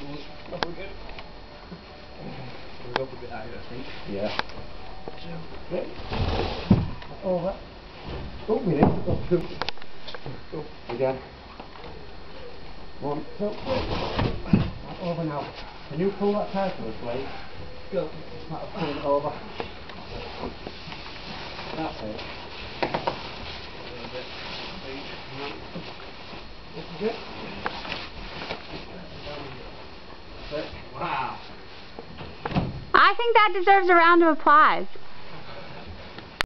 We. We'll go a bit I think. Yeah. So, ready? Over. Oh. Up, two. Up. Again. One, two. Over now. Can you pull that tight to us, please? Go. That'll pull it over. That's it. A little bit. Wait. Up again. That's it. Wow. I think that deserves a round of applause.